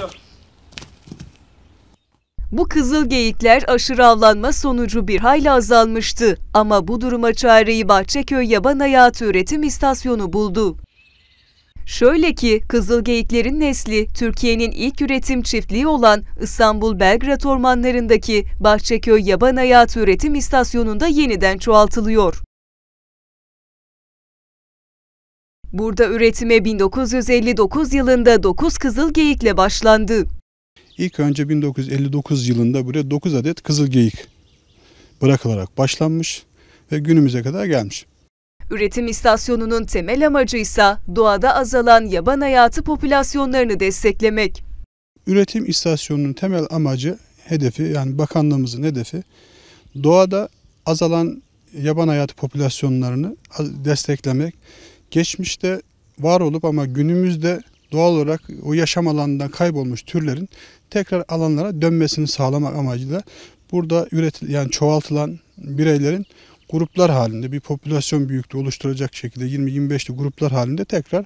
geliyor. Bu kızıl geyikler aşırı avlanma sonucu bir hayli azalmıştı. Ama bu duruma çareyi Bahçeköy Yaban Hayatı Üretim İstasyonu buldu. Şöyle ki kızıl geyiklerin nesli Türkiye'nin ilk üretim çiftliği olan İstanbul Belgrad ormanlarındaki Bahçeköy Yaban Hayatı Üretim İstasyonu'nda yeniden çoğaltılıyor. Burada üretime 1959 yılında 9 kızıl geyikle başlandı. İlk önce 1959 yılında buraya 9 adet kızıl geyik bırakılarak başlanmış ve günümüze kadar gelmiş. Üretim istasyonunun temel amacı ise doğada azalan yaban hayatı popülasyonlarını desteklemek. Üretim istasyonunun temel amacı, hedefi yani bakanlığımızın hedefi doğada azalan yaban hayatı popülasyonlarını desteklemek. Geçmişte var olup ama günümüzde doğal olarak o yaşam alanından kaybolmuş türlerin tekrar alanlara dönmesini sağlamak amacıyla burada üretil yani çoğaltılan bireylerin gruplar halinde bir popülasyon büyüklüğü oluşturacak şekilde 20-25'li gruplar halinde tekrar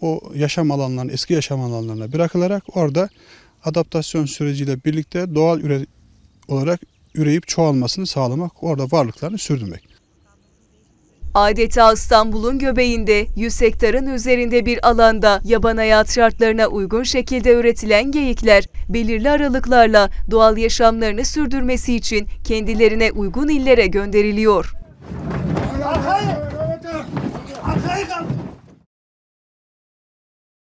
o yaşam alanlarına, eski yaşam alanlarına bırakılarak orada adaptasyon süreciyle birlikte doğal üre olarak üreyip çoğalmasını sağlamak, orada varlıklarını sürdürmek. Adeta İstanbul'un göbeğinde 100 hektarın üzerinde bir alanda yaban hayat şartlarına uygun şekilde üretilen geyikler belirli aralıklarla doğal yaşamlarını sürdürmesi için kendilerine uygun illere gönderiliyor. Arkaya! Arkaya kalk!